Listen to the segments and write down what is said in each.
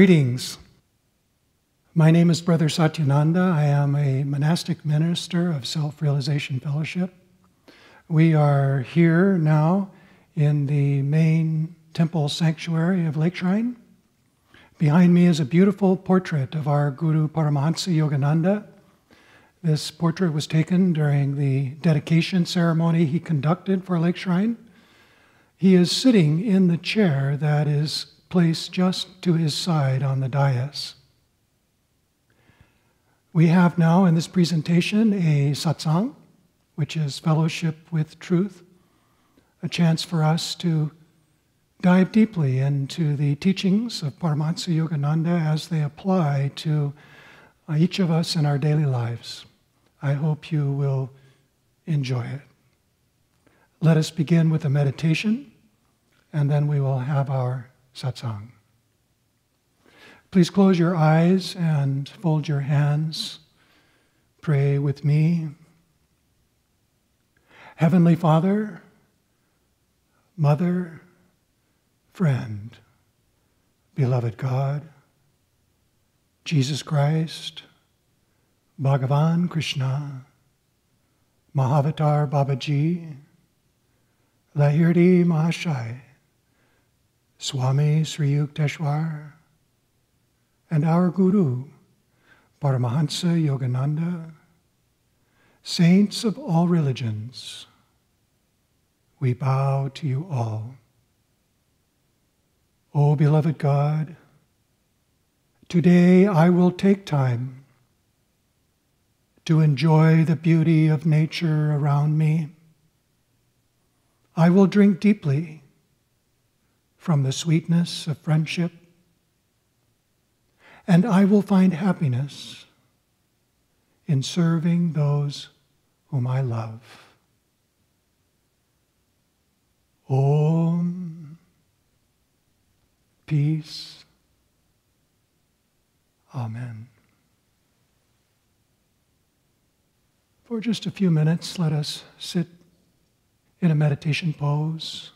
Greetings. My name is Brother Satyananda. I am a monastic minister of Self Realization Fellowship. We are here now in the main temple sanctuary of Lake Shrine. Behind me is a beautiful portrait of our Guru Paramahansa Yogananda. This portrait was taken during the dedication ceremony he conducted for Lake Shrine. He is sitting in the chair that is placed just to his side on the dais. We have now in this presentation a satsang, which is fellowship with truth, a chance for us to dive deeply into the teachings of Paramahansa Yogananda as they apply to uh, each of us in our daily lives. I hope you will enjoy it. Let us begin with a meditation, and then we will have our satsang. Please close your eyes and fold your hands. Pray with me. Heavenly Father, Mother, friend, beloved God, Jesus Christ, Bhagavan Krishna, Mahavatar Babaji, Lahiri Mahashai, Swami Sri Yukteswar, and our Guru, Paramahansa Yogananda, saints of all religions, we bow to you all. O beloved God, today I will take time to enjoy the beauty of nature around me. I will drink deeply from the sweetness of friendship, and I will find happiness in serving those whom I love. Om peace. Amen. For just a few minutes, let us sit in a meditation pose.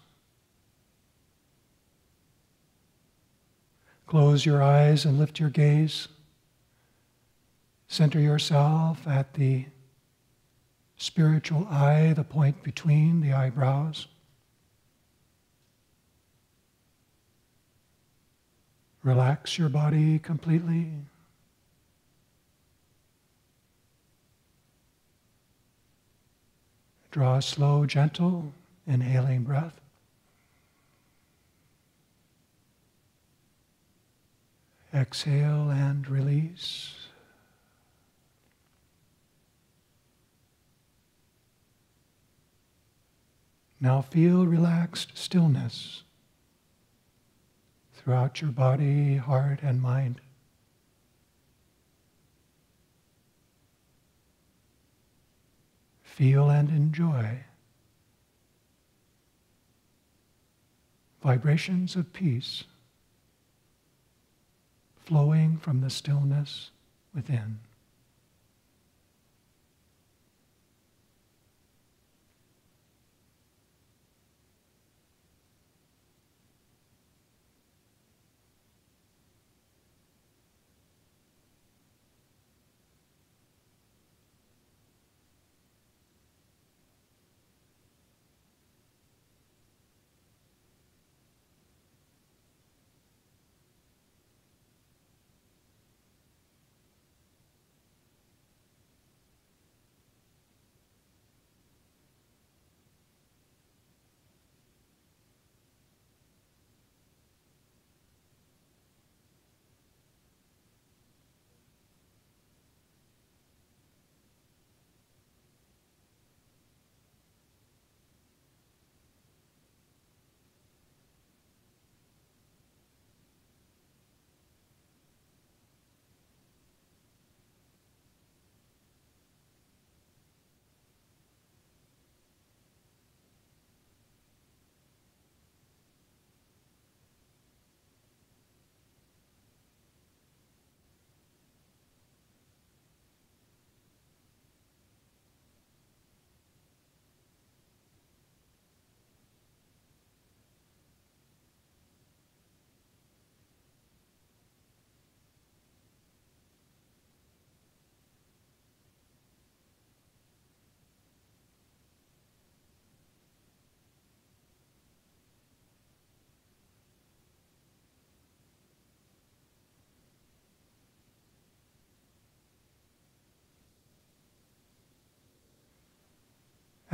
Close your eyes and lift your gaze. Center yourself at the spiritual eye, the point between the eyebrows. Relax your body completely. Draw a slow, gentle, inhaling breath. Exhale and release. Now feel relaxed stillness throughout your body, heart, and mind. Feel and enjoy vibrations of peace flowing from the stillness within.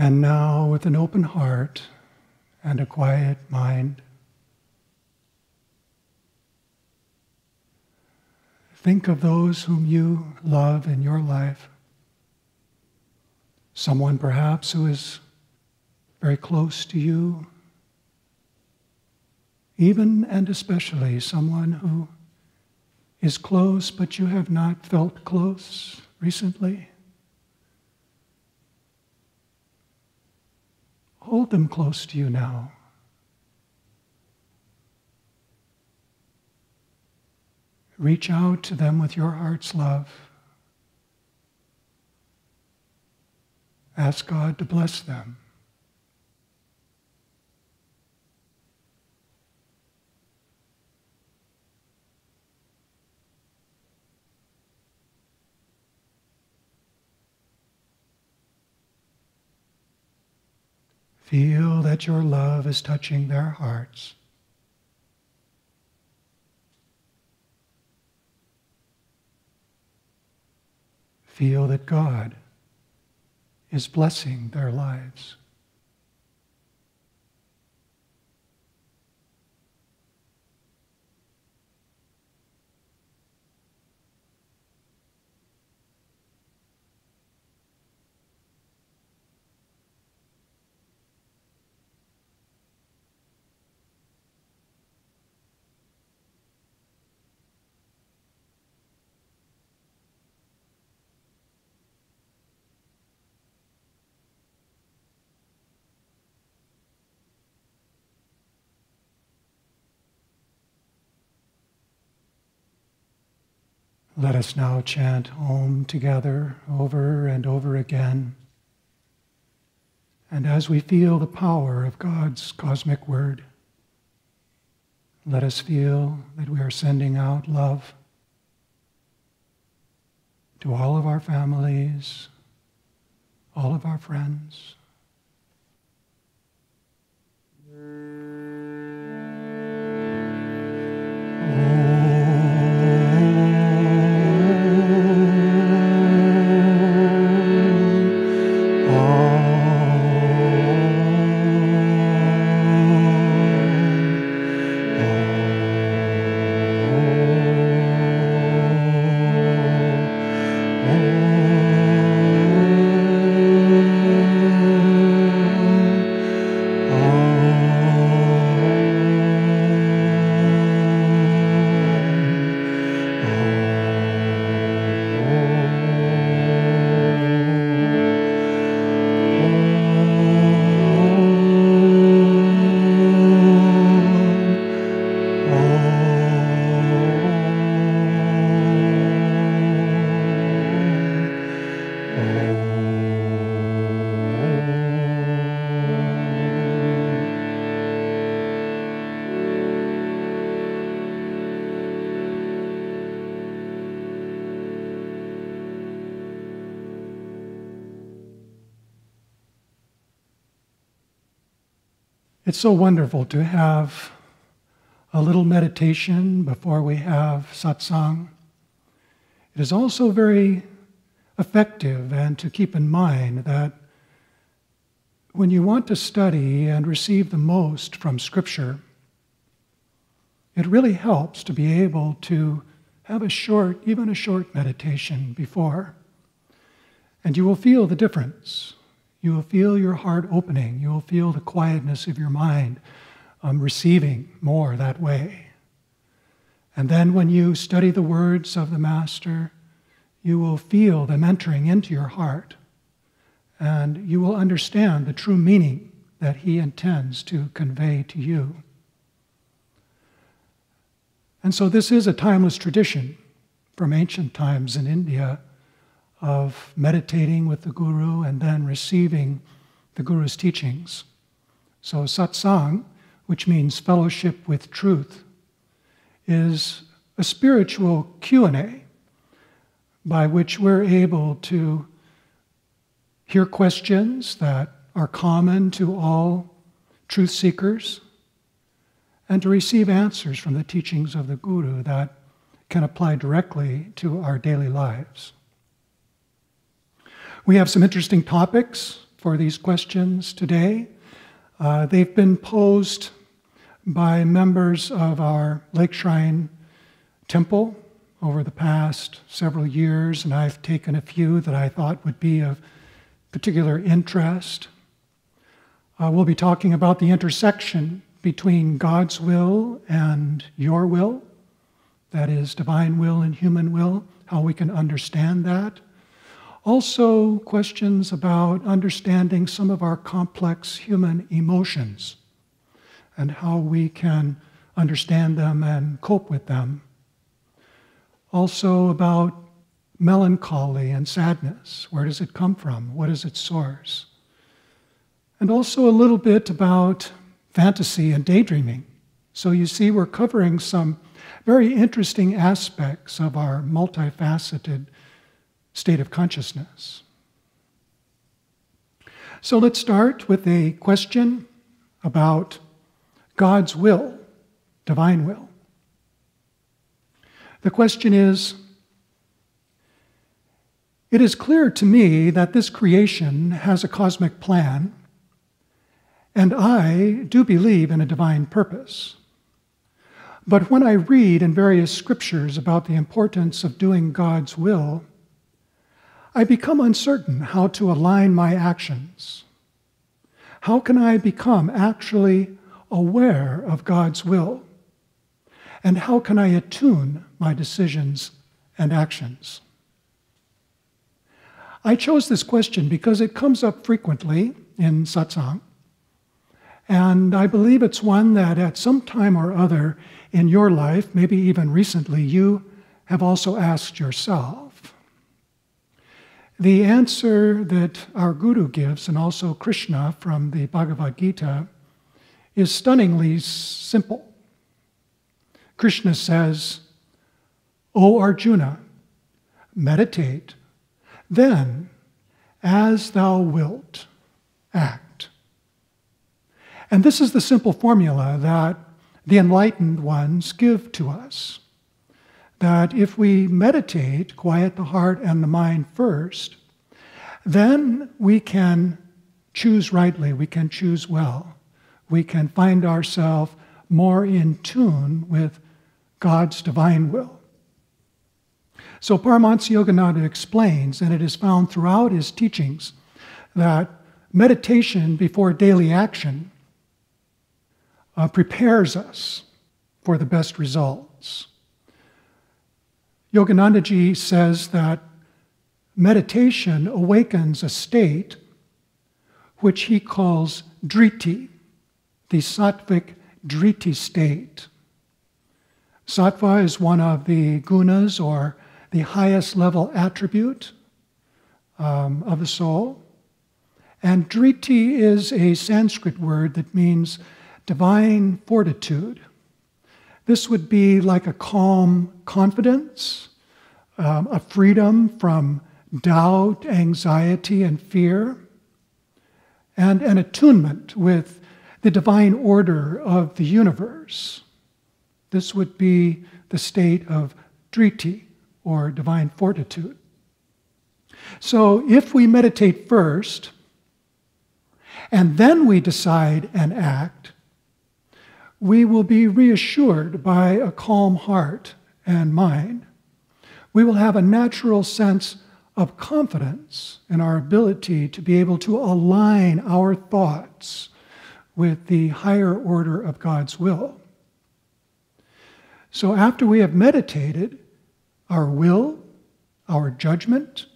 And now, with an open heart and a quiet mind, think of those whom you love in your life. Someone perhaps who is very close to you, even and especially someone who is close but you have not felt close recently. Hold them close to you now. Reach out to them with your heart's love. Ask God to bless them. Feel that your love is touching their hearts. Feel that God is blessing their lives. Let us now chant Om together over and over again. And as we feel the power of God's cosmic word, let us feel that we are sending out love to all of our families, all of our friends. So wonderful to have a little meditation before we have satsang. It is also very effective and to keep in mind that when you want to study and receive the most from Scripture, it really helps to be able to have a short, even a short meditation before. And you will feel the difference. You will feel your heart opening. You will feel the quietness of your mind um, receiving more that way. And then when you study the words of the Master, you will feel them entering into your heart. And you will understand the true meaning that he intends to convey to you. And so, this is a timeless tradition from ancient times in India of meditating with the Guru and then receiving the Guru's teachings. So satsang, which means fellowship with truth, is a spiritual Q&A by which we're able to hear questions that are common to all truth seekers and to receive answers from the teachings of the Guru that can apply directly to our daily lives. We have some interesting topics for these questions today. Uh, they've been posed by members of our Lake Shrine Temple over the past several years, and I've taken a few that I thought would be of particular interest. Uh, we'll be talking about the intersection between God's will and your will, that is, divine will and human will, how we can understand that. Also, questions about understanding some of our complex human emotions and how we can understand them and cope with them. Also, about melancholy and sadness. Where does it come from? What is its source? And also a little bit about fantasy and daydreaming. So you see, we're covering some very interesting aspects of our multifaceted state of consciousness. So let's start with a question about God's will, divine will. The question is It is clear to me that this creation has a cosmic plan, and I do believe in a divine purpose. But when I read in various scriptures about the importance of doing God's will, I become uncertain how to align my actions. How can I become actually aware of God's will? And how can I attune my decisions and actions? I chose this question because it comes up frequently in satsang. And I believe it's one that at some time or other in your life, maybe even recently, you have also asked yourself. The answer that our Guru gives, and also Krishna from the Bhagavad Gita, is stunningly simple. Krishna says, O Arjuna, meditate, then, as thou wilt, act. And this is the simple formula that the enlightened ones give to us. That if we meditate, quiet the heart and the mind first, then we can choose rightly, we can choose well. We can find ourselves more in tune with God's divine will. So Paramahansa Yogananda explains, and it is found throughout his teachings, that meditation before daily action uh, prepares us for the best results. Yoganandaji says that meditation awakens a state which he calls dhriti, the sattvic dhriti state. Sattva is one of the gunas or the highest level attribute um, of the soul. And dhriti is a Sanskrit word that means divine fortitude. This would be like a calm confidence, um, a freedom from doubt, anxiety, and fear, and an attunement with the divine order of the universe. This would be the state of dhriti, or divine fortitude. So if we meditate first, and then we decide and act, we will be reassured by a calm heart and mind. We will have a natural sense of confidence in our ability to be able to align our thoughts with the higher order of God's will. So, after we have meditated, our will, our judgment,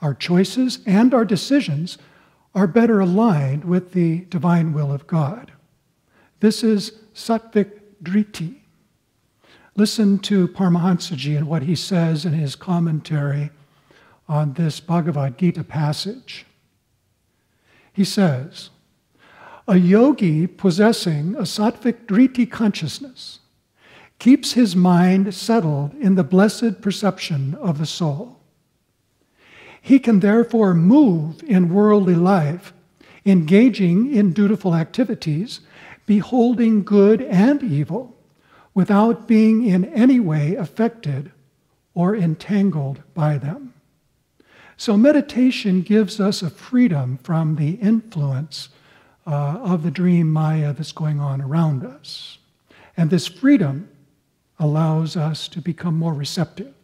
our choices, and our decisions are better aligned with the divine will of God. This is Sattvic Dhriti. Listen to Paramahansaji and what he says in his commentary on this Bhagavad Gita passage. He says, A yogi possessing a Sattvic Dhriti consciousness keeps his mind settled in the blessed perception of the soul. He can therefore move in worldly life, engaging in dutiful activities, beholding good and evil, without being in any way affected or entangled by them. So, meditation gives us a freedom from the influence uh, of the dream Maya that's going on around us. And this freedom allows us to become more receptive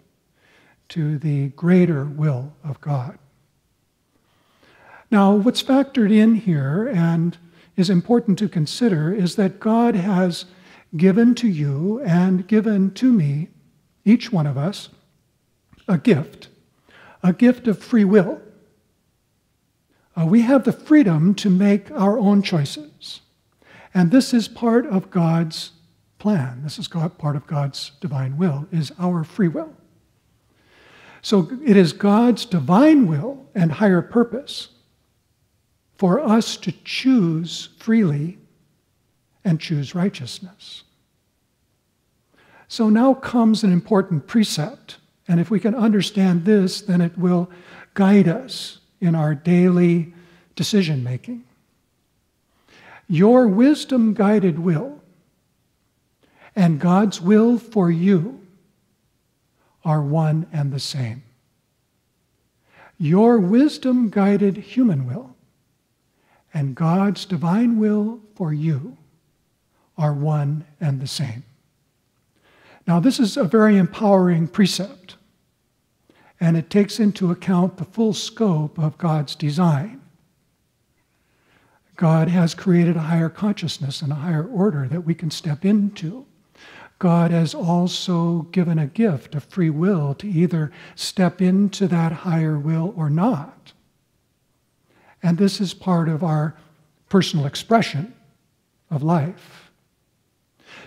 to the greater will of God. Now, what's factored in here and is important to consider is that God has given to you and given to me, each one of us, a gift, a gift of free will. Uh, we have the freedom to make our own choices. And this is part of God's plan. This is God, part of God's divine will, is our free will. So it is God's divine will and higher purpose for us to choose freely and choose righteousness. So now comes an important precept. And if we can understand this, then it will guide us in our daily decision making. Your wisdom guided will and God's will for you are one and the same. Your wisdom guided human will and God's divine will for you are one and the same. Now, this is a very empowering precept and it takes into account the full scope of God's design. God has created a higher consciousness and a higher order that we can step into. God has also given a gift of free will to either step into that higher will or not. And this is part of our personal expression of life.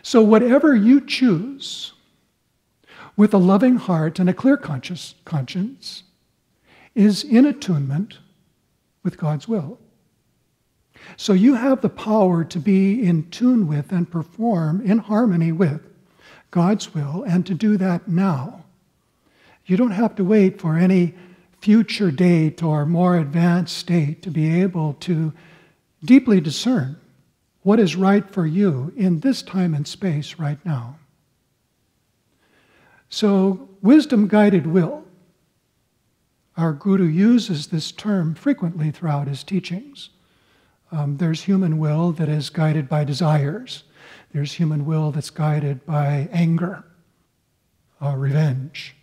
So, whatever you choose, with a loving heart and a clear conscious conscience is in attunement with God's will. So you have the power to be in tune with and perform in harmony with God's will and to do that now. You don't have to wait for any future date or more advanced state to be able to deeply discern what is right for you in this time and space right now. So, wisdom guided will. Our Guru uses this term frequently throughout his teachings. Um, there's human will that is guided by desires, there's human will that's guided by anger, uh, revenge.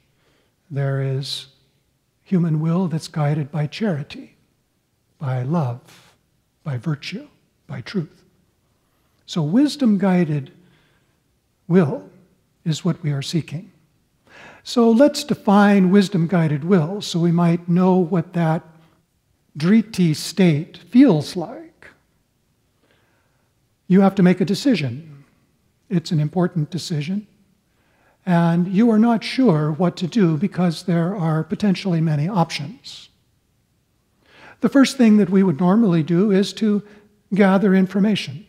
There is human will that's guided by charity, by love, by virtue, by truth. So, wisdom guided will is what we are seeking. So let's define wisdom guided will so we might know what that dhriti state feels like. You have to make a decision. It's an important decision. And you are not sure what to do because there are potentially many options. The first thing that we would normally do is to gather information.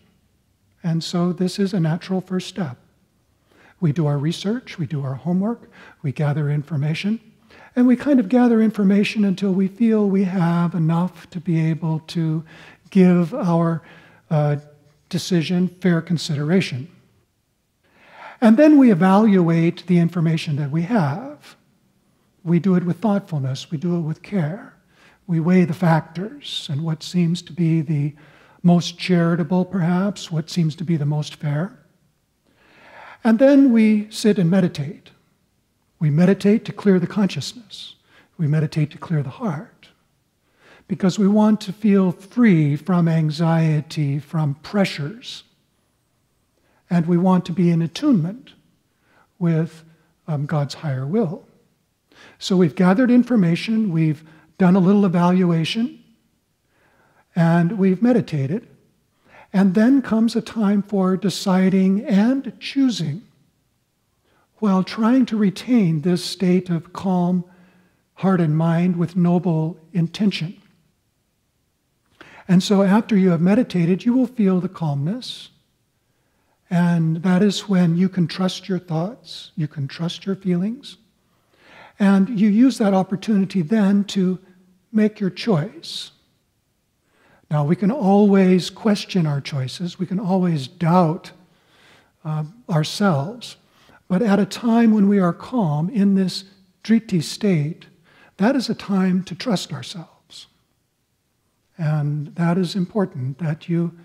And so this is a natural first step. We do our research, we do our homework, we gather information, and we kind of gather information until we feel we have enough to be able to give our uh, decision fair consideration. And then we evaluate the information that we have. We do it with thoughtfulness, we do it with care. We weigh the factors and what seems to be the most charitable, perhaps, what seems to be the most fair. And then we sit and meditate. We meditate to clear the consciousness. We meditate to clear the heart. Because we want to feel free from anxiety, from pressures. And we want to be in attunement with um, God's higher will. So we've gathered information, we've done a little evaluation, and we've meditated. And then comes a time for deciding and choosing while trying to retain this state of calm heart and mind with noble intention. And so, after you have meditated, you will feel the calmness. And that is when you can trust your thoughts, you can trust your feelings. And you use that opportunity then to make your choice. Now, we can always question our choices, we can always doubt uh, ourselves. But at a time when we are calm in this dhriti state, that is a time to trust ourselves. And that is important that you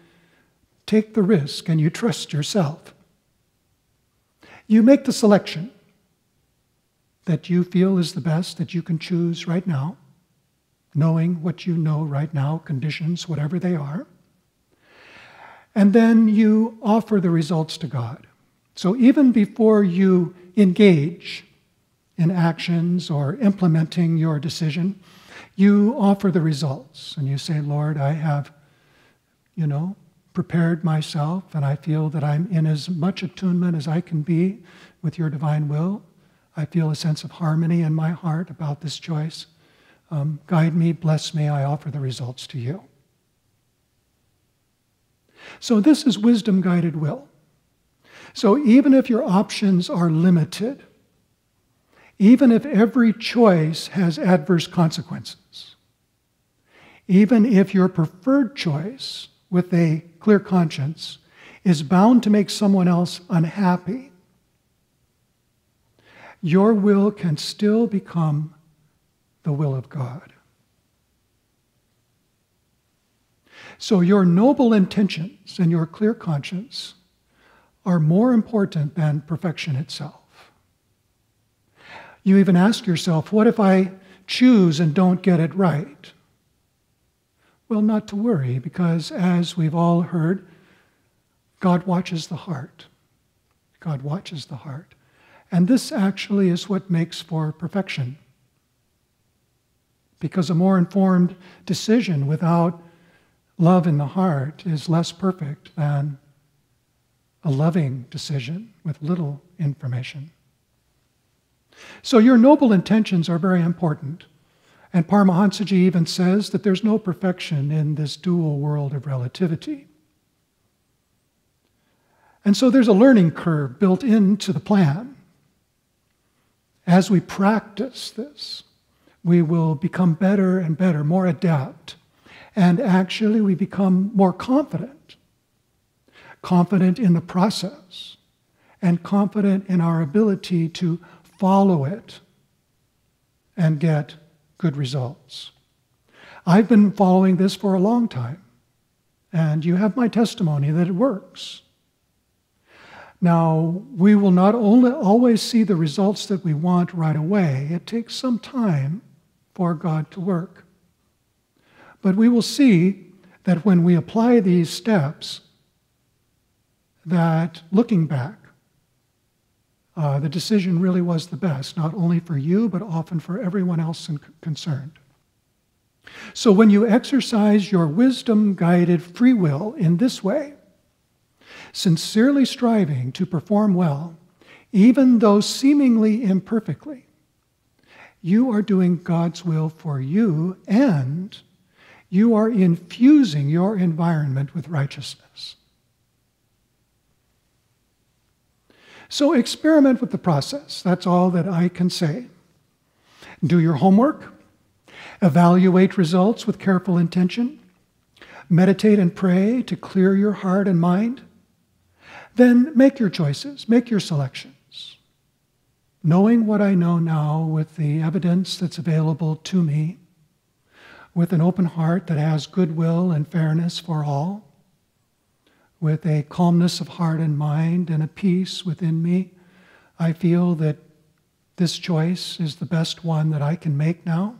take the risk and you trust yourself. You make the selection that you feel is the best that you can choose right now, knowing what you know right now, conditions, whatever they are. And then you offer the results to God. So even before you engage in actions or implementing your decision, you offer the results and you say, Lord, I have, you know, prepared myself and I feel that I'm in as much attunement as I can be with your divine will. I feel a sense of harmony in my heart about this choice. Um, guide me, bless me, I offer the results to you. So, this is wisdom guided will. So, even if your options are limited, even if every choice has adverse consequences, even if your preferred choice with a clear conscience is bound to make someone else unhappy, your will can still become the will of God. So, your noble intentions and your clear conscience are more important than perfection itself. You even ask yourself, what if I choose and don't get it right? Well, not to worry, because as we've all heard, God watches the heart. God watches the heart. And this actually is what makes for perfection. Because a more informed decision without love in the heart is less perfect than a loving decision with little information. So, your noble intentions are very important. And Paramahansaji even says that there's no perfection in this dual world of relativity. And so there's a learning curve built into the plan. As we practice this, we will become better and better, more adept. And actually, we become more confident. Confident in the process and confident in our ability to follow it and get good results. I've been following this for a long time, and you have my testimony that it works. Now, we will not only always see the results that we want right away, it takes some time for God to work. But we will see that when we apply these steps, that looking back, uh, the decision really was the best, not only for you, but often for everyone else concerned. So when you exercise your wisdom guided free will in this way, sincerely striving to perform well, even though seemingly imperfectly, you are doing God's will for you and you are infusing your environment with righteousness. So experiment with the process. That's all that I can say. Do your homework. Evaluate results with careful intention. Meditate and pray to clear your heart and mind. Then make your choices, make your selections. Knowing what I know now with the evidence that's available to me, with an open heart that has goodwill and fairness for all, with a calmness of heart and mind and a peace within me, I feel that this choice is the best one that I can make now.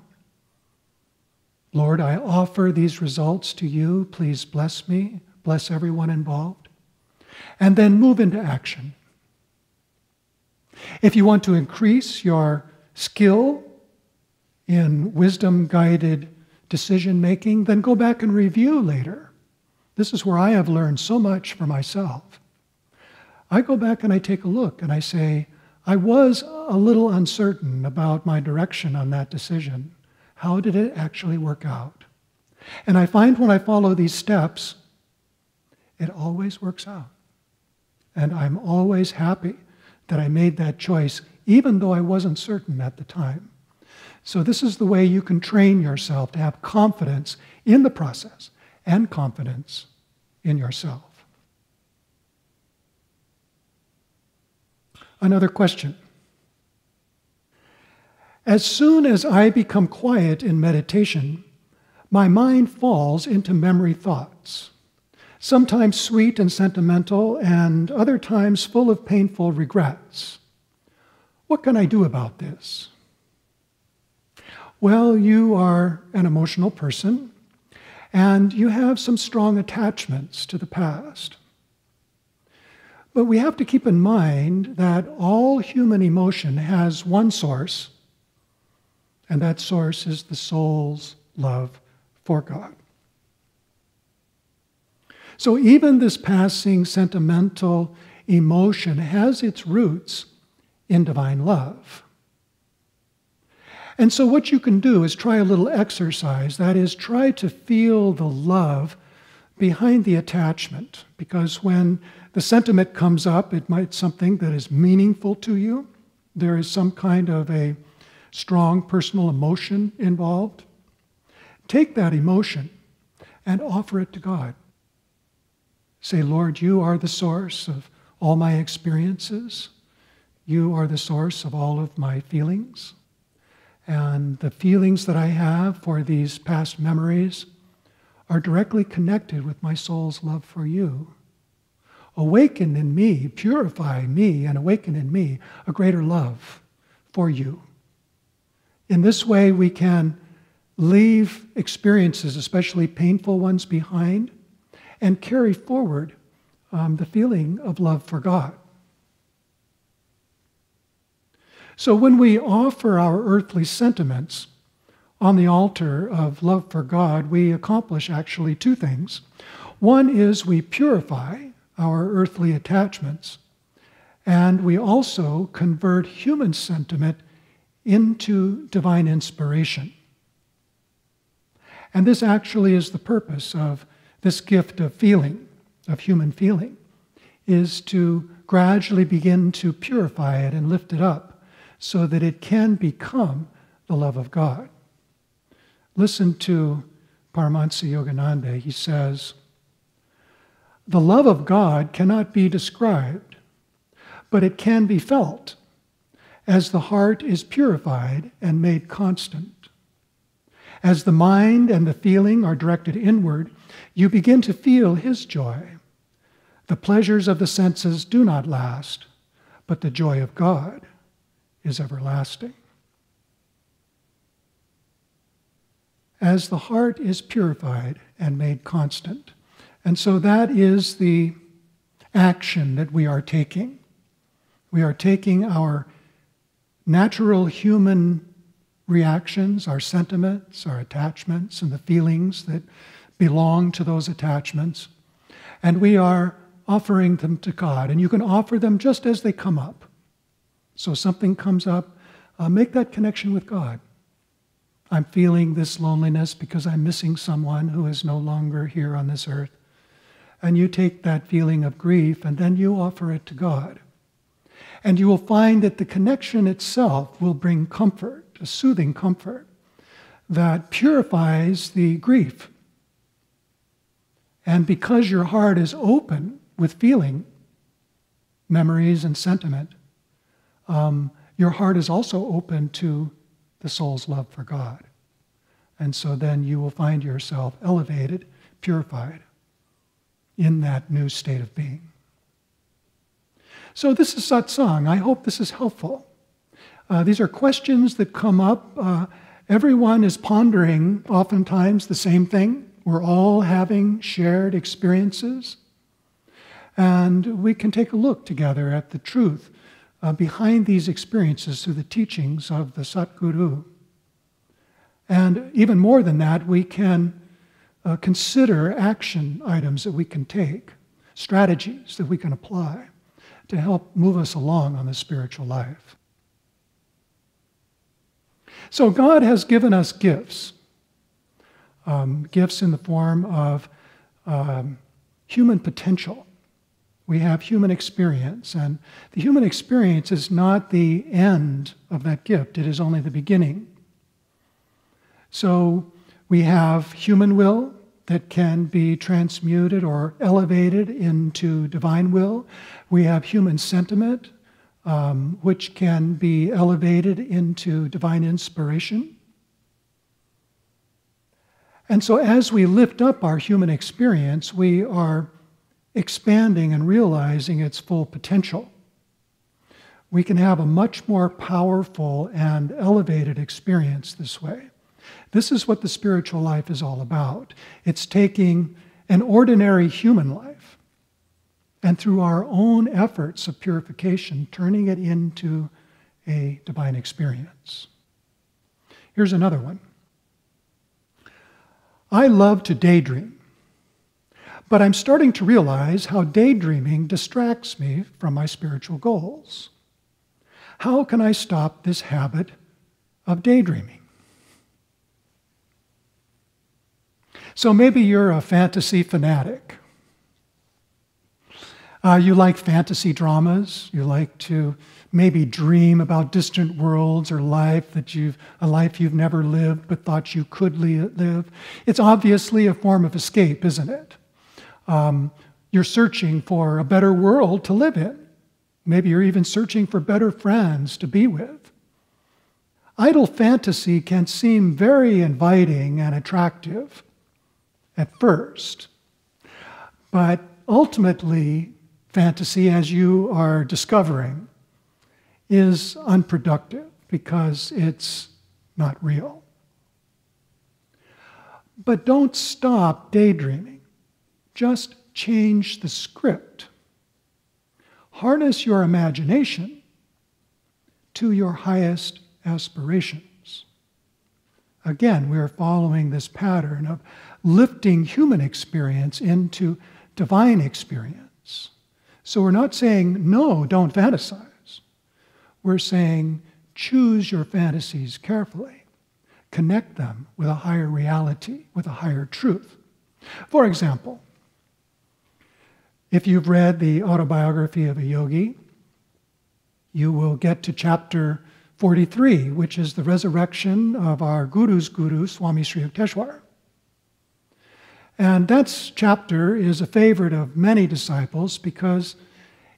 Lord, I offer these results to you. Please bless me, bless everyone involved, and then move into action. If you want to increase your skill in wisdom guided decision making, then go back and review later this is where I have learned so much for myself. I go back and I take a look and I say, I was a little uncertain about my direction on that decision. How did it actually work out? And I find when I follow these steps, it always works out. And I'm always happy that I made that choice, even though I wasn't certain at the time. So, this is the way you can train yourself to have confidence in the process and confidence in yourself. Another question. As soon as I become quiet in meditation, my mind falls into memory thoughts, sometimes sweet and sentimental, and other times full of painful regrets. What can I do about this? Well, you are an emotional person, and you have some strong attachments to the past. But we have to keep in mind that all human emotion has one source, and that source is the soul's love for God. So even this passing sentimental emotion has its roots in divine love. And so, what you can do is try a little exercise. That is, try to feel the love behind the attachment. Because when the sentiment comes up, it might something that is meaningful to you. There is some kind of a strong personal emotion involved. Take that emotion and offer it to God. Say, Lord, you are the source of all my experiences. You are the source of all of my feelings. And the feelings that I have for these past memories are directly connected with my soul's love for you. Awaken in me, purify me, and awaken in me a greater love for you. In this way, we can leave experiences, especially painful ones, behind and carry forward um, the feeling of love for God. So when we offer our earthly sentiments on the altar of love for God, we accomplish actually two things. One is we purify our earthly attachments, and we also convert human sentiment into divine inspiration. And this actually is the purpose of this gift of feeling, of human feeling, is to gradually begin to purify it and lift it up so that it can become the love of God. Listen to Paramahansa Yogananda. He says, The love of God cannot be described, but it can be felt as the heart is purified and made constant. As the mind and the feeling are directed inward, you begin to feel His joy. The pleasures of the senses do not last, but the joy of God is everlasting. As the heart is purified and made constant. And so that is the action that we are taking. We are taking our natural human reactions, our sentiments, our attachments, and the feelings that belong to those attachments, and we are offering them to God. And you can offer them just as they come up. So something comes up, uh, make that connection with God. I'm feeling this loneliness because I'm missing someone who is no longer here on this earth. And you take that feeling of grief and then you offer it to God. And you will find that the connection itself will bring comfort, a soothing comfort that purifies the grief. And because your heart is open with feeling, memories, and sentiment, um, your heart is also open to the soul's love for God. And so then you will find yourself elevated, purified in that new state of being. So, this is satsang. I hope this is helpful. Uh, these are questions that come up. Uh, everyone is pondering oftentimes the same thing. We're all having shared experiences. And we can take a look together at the truth uh, behind these experiences through the teachings of the Satguru. And even more than that, we can uh, consider action items that we can take, strategies that we can apply to help move us along on the spiritual life. So, God has given us gifts, um, gifts in the form of um, human potential we have human experience. And the human experience is not the end of that gift, it is only the beginning. So we have human will that can be transmuted or elevated into divine will. We have human sentiment um, which can be elevated into divine inspiration. And so, as we lift up our human experience, we are expanding and realizing its full potential. We can have a much more powerful and elevated experience this way. This is what the spiritual life is all about. It's taking an ordinary human life and through our own efforts of purification, turning it into a divine experience. Here's another one I love to daydream, but I'm starting to realize how daydreaming distracts me from my spiritual goals. How can I stop this habit of daydreaming? So maybe you're a fantasy fanatic. Uh, you like fantasy dramas. You like to maybe dream about distant worlds or life that you've a life you've never lived but thought you could live. It's obviously a form of escape, isn't it? Um, you're searching for a better world to live in. Maybe you're even searching for better friends to be with. Idle fantasy can seem very inviting and attractive at first. But ultimately, fantasy, as you are discovering, is unproductive because it's not real. But don't stop daydreaming. Just change the script. Harness your imagination to your highest aspirations. Again, we are following this pattern of lifting human experience into divine experience. So we're not saying, no, don't fantasize. We're saying, choose your fantasies carefully, connect them with a higher reality, with a higher truth. For example, if you've read the autobiography of a yogi, you will get to chapter 43, which is the resurrection of our guru's guru, Swami Sri Yukteswar. And that chapter is a favorite of many disciples because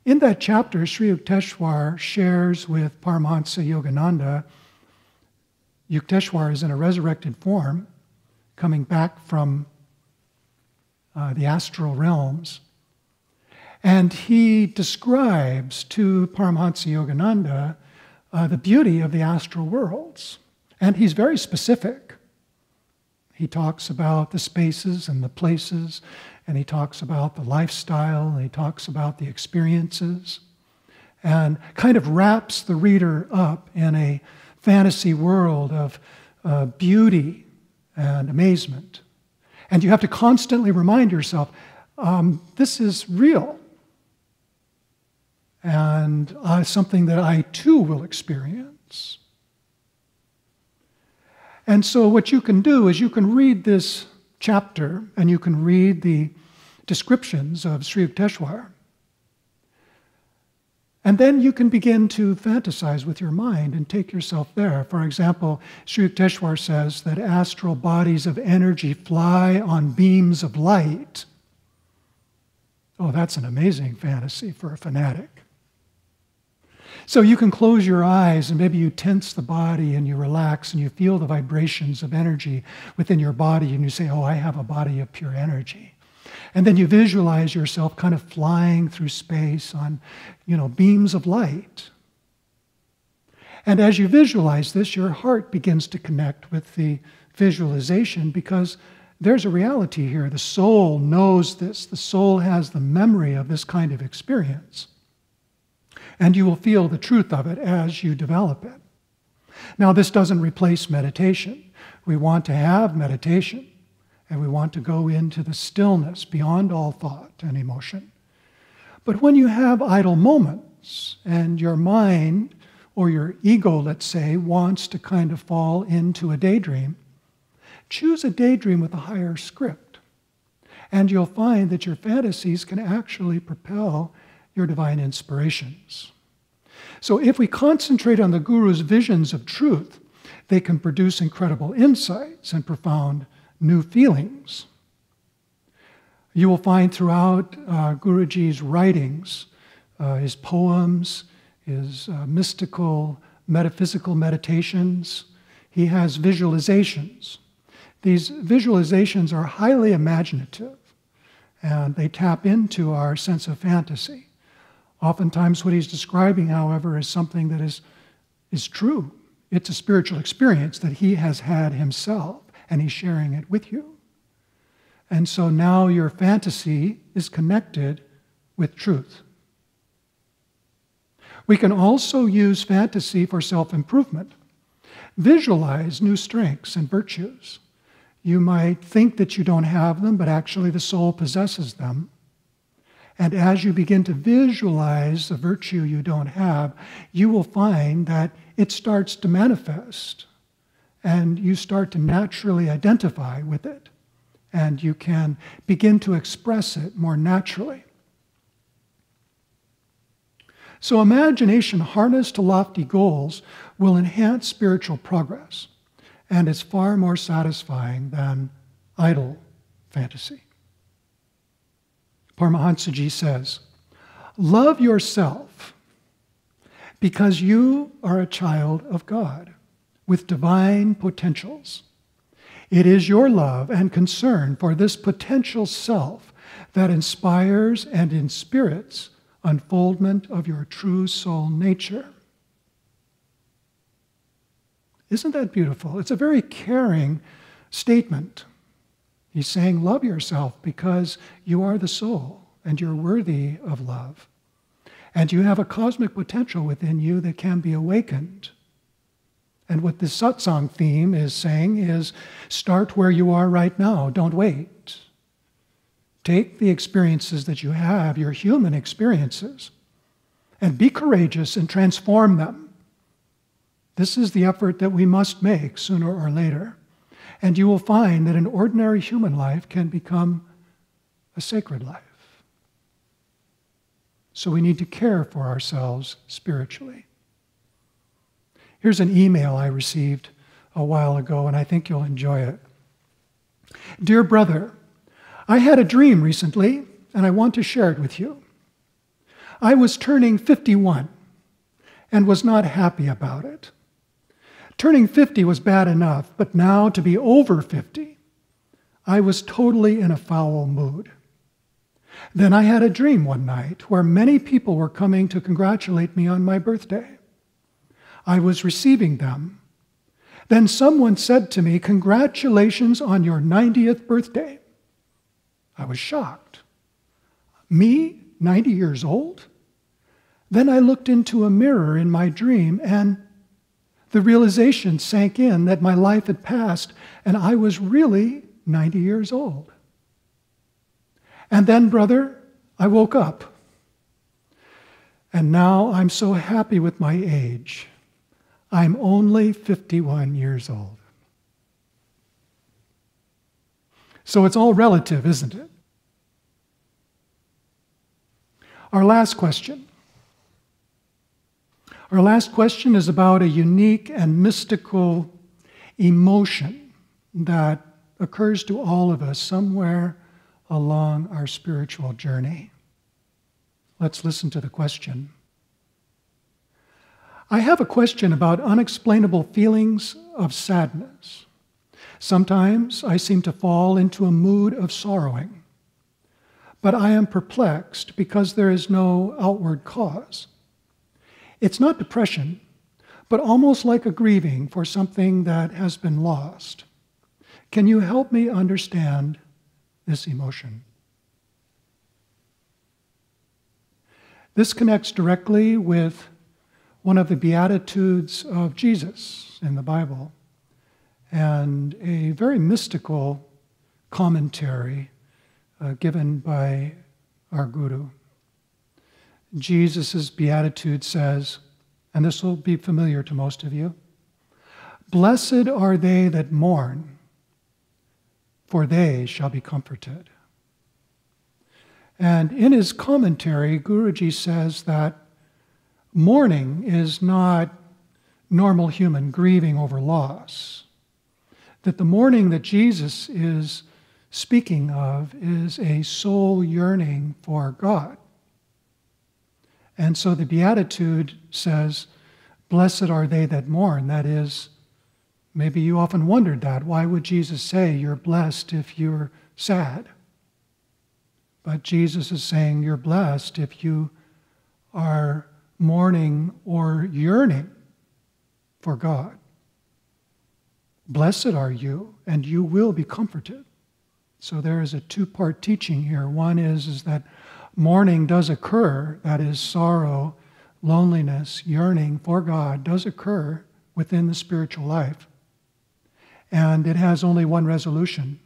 in that chapter, Sri Yukteswar shares with Paramahansa Yogananda. Yukteswar is in a resurrected form, coming back from uh, the astral realms. And he describes to Paramahansa Yogananda uh, the beauty of the astral worlds. And he's very specific. He talks about the spaces and the places, and he talks about the lifestyle, and he talks about the experiences, and kind of wraps the reader up in a fantasy world of uh, beauty and amazement. And you have to constantly remind yourself um, this is real. And uh, something that I too will experience. And so, what you can do is you can read this chapter and you can read the descriptions of Sri Yukteswar. And then you can begin to fantasize with your mind and take yourself there. For example, Sri Yukteswar says that astral bodies of energy fly on beams of light. Oh, that's an amazing fantasy for a fanatic. So you can close your eyes and maybe you tense the body and you relax and you feel the vibrations of energy within your body and you say, Oh, I have a body of pure energy. And then you visualize yourself kind of flying through space on, you know, beams of light. And as you visualize this, your heart begins to connect with the visualization because there's a reality here. The soul knows this. The soul has the memory of this kind of experience and you will feel the truth of it as you develop it. Now, this doesn't replace meditation. We want to have meditation, and we want to go into the stillness beyond all thought and emotion. But when you have idle moments and your mind or your ego, let's say, wants to kind of fall into a daydream, choose a daydream with a higher script. And you'll find that your fantasies can actually propel your divine inspirations. So, if we concentrate on the Guru's visions of truth, they can produce incredible insights and profound new feelings. You will find throughout uh, Guruji's writings, uh, his poems, his uh, mystical, metaphysical meditations. He has visualizations. These visualizations are highly imaginative and they tap into our sense of fantasy. Oftentimes, what he's describing, however, is something that is, is true. It's a spiritual experience that he has had himself, and he's sharing it with you. And so now your fantasy is connected with truth. We can also use fantasy for self improvement. Visualize new strengths and virtues. You might think that you don't have them, but actually the soul possesses them. And as you begin to visualize the virtue you don't have, you will find that it starts to manifest and you start to naturally identify with it. And you can begin to express it more naturally. So, imagination harnessed to lofty goals will enhance spiritual progress and it's far more satisfying than idle fantasy. Paramahansaji says, Love yourself because you are a child of God with divine potentials. It is your love and concern for this potential self that inspires and inspirits unfoldment of your true soul nature. Isn't that beautiful? It's a very caring statement. He's saying, Love yourself because you are the soul and you're worthy of love. And you have a cosmic potential within you that can be awakened. And what this satsang theme is saying is start where you are right now, don't wait. Take the experiences that you have, your human experiences, and be courageous and transform them this is the effort that we must make sooner or later. And you will find that an ordinary human life can become a sacred life. So we need to care for ourselves spiritually. Here's an email I received a while ago, and I think you'll enjoy it. Dear brother, I had a dream recently, and I want to share it with you. I was turning 51 and was not happy about it. Turning 50 was bad enough, but now to be over 50, I was totally in a foul mood. Then I had a dream one night where many people were coming to congratulate me on my birthday. I was receiving them. Then someone said to me, Congratulations on your 90th birthday. I was shocked. Me, 90 years old? Then I looked into a mirror in my dream and the realization sank in that my life had passed and I was really 90 years old. And then, brother, I woke up. And now I'm so happy with my age. I'm only 51 years old. So it's all relative, isn't it? Our last question our last question is about a unique and mystical emotion that occurs to all of us somewhere along our spiritual journey. Let's listen to the question. I have a question about unexplainable feelings of sadness. Sometimes I seem to fall into a mood of sorrowing, but I am perplexed because there is no outward cause. It's not depression, but almost like a grieving for something that has been lost. Can you help me understand this emotion? This connects directly with one of the Beatitudes of Jesus in the Bible and a very mystical commentary uh, given by our Guru. Jesus' beatitude says, and this will be familiar to most of you Blessed are they that mourn, for they shall be comforted. And in his commentary, Guruji says that mourning is not normal human grieving over loss. That the mourning that Jesus is speaking of is a soul yearning for God And so the Beatitude says, Blessed are they that mourn. That is, maybe you often wondered that. Why would Jesus say you're blessed if you're sad? But Jesus is saying you're blessed if you are mourning or yearning for God. Blessed are you, and you will be comforted. So there is a two part teaching here. One is, is that mourning does occur, that is, sorrow, loneliness, yearning for God does occur within the spiritual life. And it has only one resolution,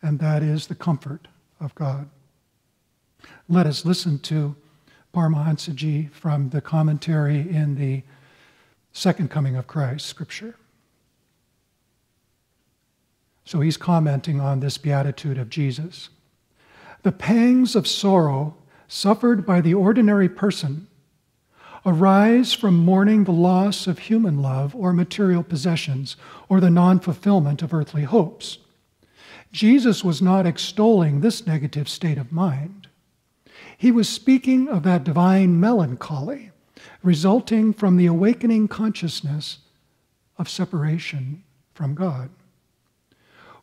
and that is the comfort of God. Let us listen to Paramahansaji from the commentary in the Second Coming of Christ scripture. So he's commenting on this beatitude of Jesus. The pangs of sorrow suffered by the ordinary person arise from mourning the loss of human love or material possessions or the non fulfillment of earthly hopes. Jesus was not extolling this negative state of mind. He was speaking of that divine melancholy resulting from the awakening consciousness of separation from God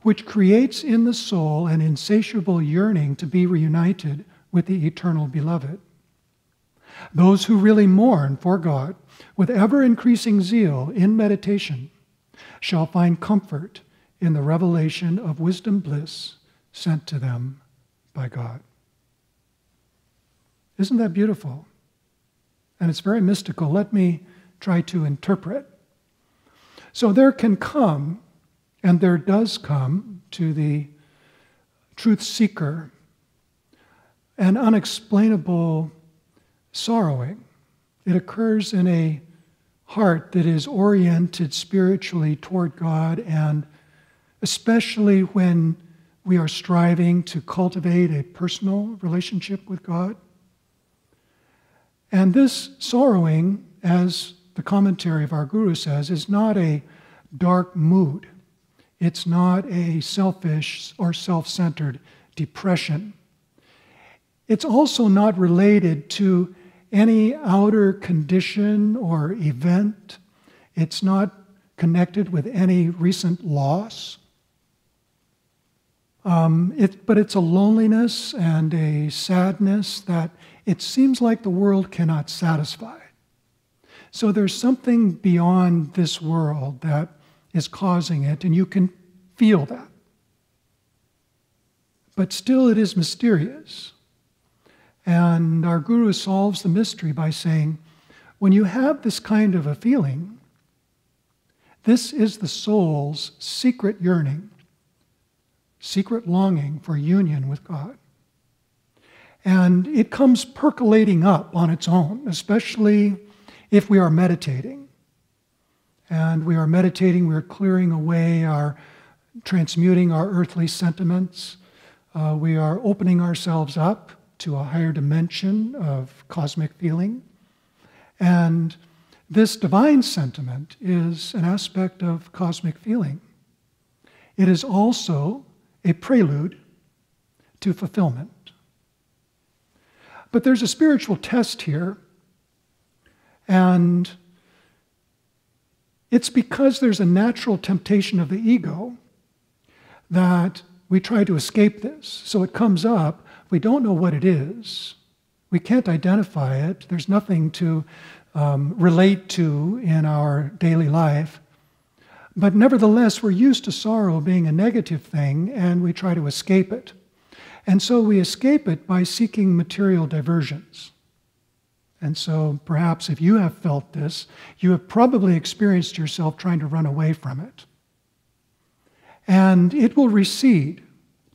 which creates in the soul an insatiable yearning to be reunited with the eternal beloved. Those who really mourn for God with ever increasing zeal in meditation shall find comfort in the revelation of wisdom bliss sent to them by God. Isn't that beautiful? And it's very mystical. Let me try to interpret. So there can come and there does come to the truth seeker an unexplainable sorrowing. It occurs in a heart that is oriented spiritually toward God, and especially when we are striving to cultivate a personal relationship with God. And this sorrowing, as the commentary of our Guru says, is not a dark mood. It's not a selfish or self centered depression. It's also not related to any outer condition or event. It's not connected with any recent loss. Um, it, but it's a loneliness and a sadness that it seems like the world cannot satisfy. So there's something beyond this world that is causing it, and you can feel that. But still, it is mysterious. And our Guru solves the mystery by saying, when you have this kind of a feeling, this is the soul's secret yearning, secret longing for union with God. And it comes percolating up on its own, especially if we are meditating and we are meditating, we are clearing away our, transmuting our earthly sentiments. Uh, we are opening ourselves up to a higher dimension of cosmic feeling. And this divine sentiment is an aspect of cosmic feeling. It is also a prelude to fulfillment. But there's a spiritual test here, and it's because there's a natural temptation of the ego that we try to escape this. So it comes up, we don't know what it is, we can't identify it, there's nothing to um, relate to in our daily life. But nevertheless, we're used to sorrow being a negative thing and we try to escape it. And so we escape it by seeking material diversions. And so perhaps if you have felt this, you have probably experienced yourself trying to run away from it. And it will recede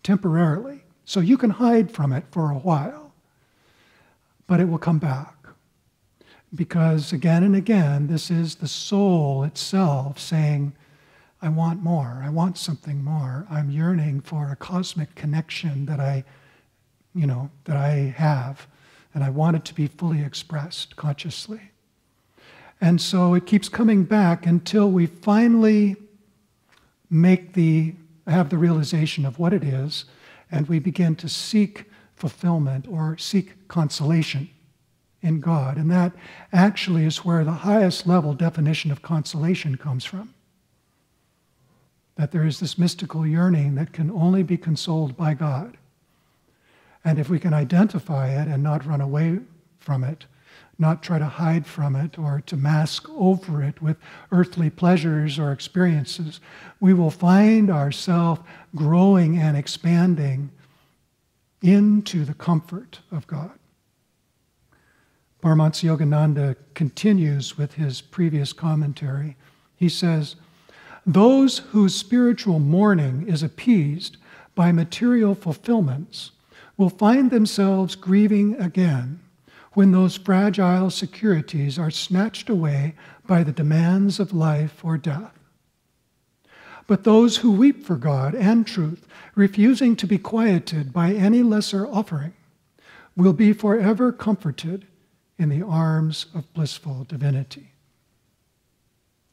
temporarily. So you can hide from it for a while, but it will come back. Because again and again, this is the soul itself saying, I want more. I want something more. I'm yearning for a cosmic connection that I, you know, that I have and I want it to be fully expressed consciously. And so it keeps coming back until we finally make the have the realization of what it is, and we begin to seek fulfillment or seek consolation in God. And that actually is where the highest level definition of consolation comes from. That there is this mystical yearning that can only be consoled by God. And if we can identify it and not run away from it, not try to hide from it or to mask over it with earthly pleasures or experiences, we will find ourselves growing and expanding into the comfort of God. Paramahansa Yogananda continues with his previous commentary. He says, Those whose spiritual mourning is appeased by material fulfillments will find themselves grieving again when those fragile securities are snatched away by the demands of life or death. But those who weep for God and truth, refusing to be quieted by any lesser offering, will be forever comforted in the arms of blissful divinity.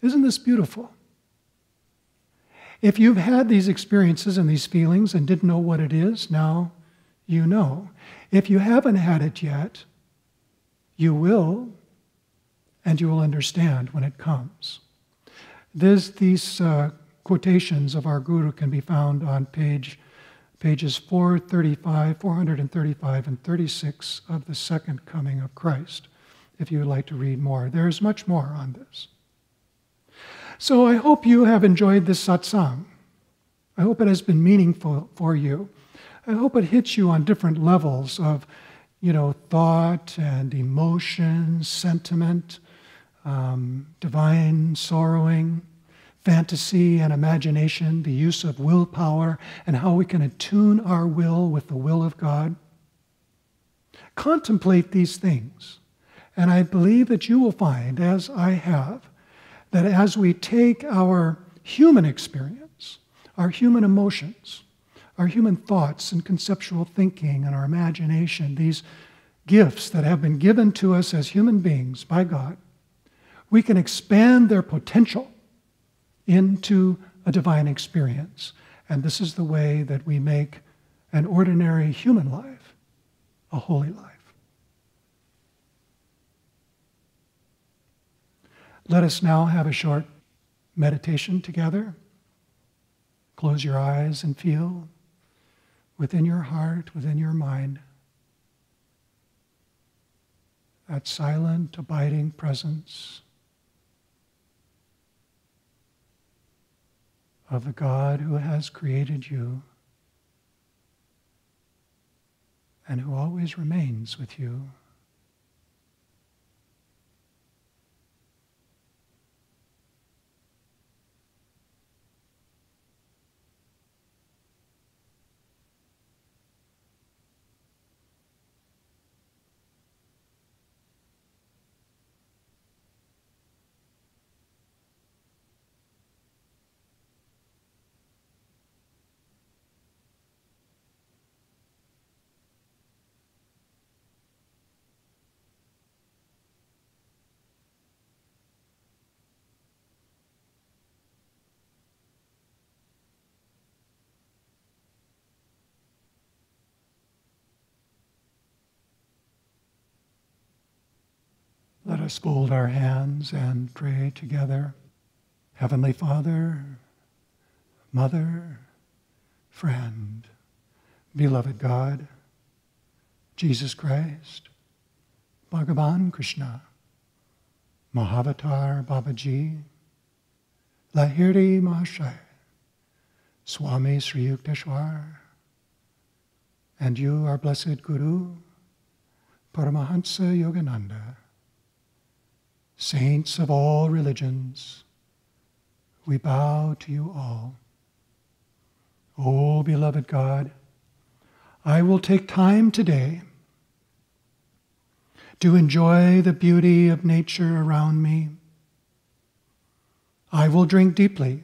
Isn't this beautiful? If you've had these experiences and these feelings and didn't know what it is, now you know. If you haven't had it yet, you will, and you will understand when it comes. This, these uh, quotations of our Guru can be found on page pages 435, 435, and 36 of the Second Coming of Christ, if you would like to read more. There is much more on this. So I hope you have enjoyed this satsang. I hope it has been meaningful for you. I hope it hits you on different levels of, you know, thought and emotion, sentiment, um, divine sorrowing fantasy and imagination, the use of willpower, and how we can attune our will with the will of God. Contemplate these things. And I believe that you will find, as I have, that as we take our human experience, our human emotions, our human thoughts and conceptual thinking and our imagination, these gifts that have been given to us as human beings by God, we can expand their potential into a divine experience. And this is the way that we make an ordinary human life a holy life. Let us now have a short meditation together. Close your eyes and feel within your heart, within your mind, that silent, abiding presence of the God who has created you and who always remains with you. Let us fold our hands and pray together. Heavenly Father, Mother, friend, beloved God, Jesus Christ, Bhagavan Krishna, Mahavatar Babaji, Lahiri Mahashaya, Swami Sri Yukteswar, and you, our blessed Guru, Paramahansa Yogananda saints of all religions, we bow to you all. O oh, beloved God, I will take time today to enjoy the beauty of nature around me. I will drink deeply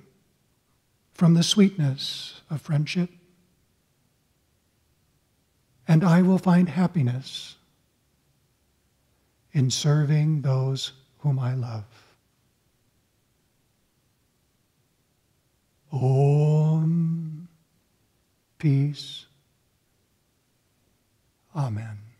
from the sweetness of friendship, and I will find happiness in serving those whom I love. Om, peace. Amen.